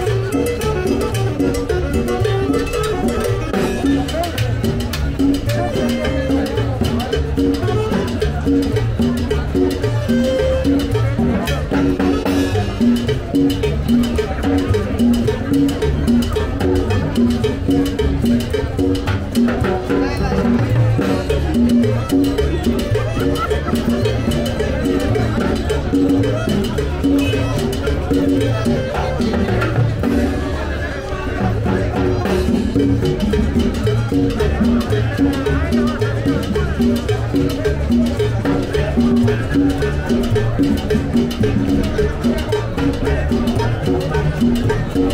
Música Thank you.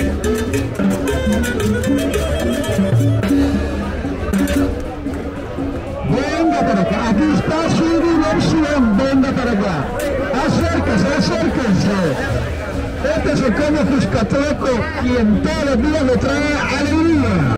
Venga para acá, aquí está su diversión, venga para acá. Acérquese, acérquense. Este es el Cono Cuscatlaco y en todos los días le trae alegría.